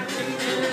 I can do.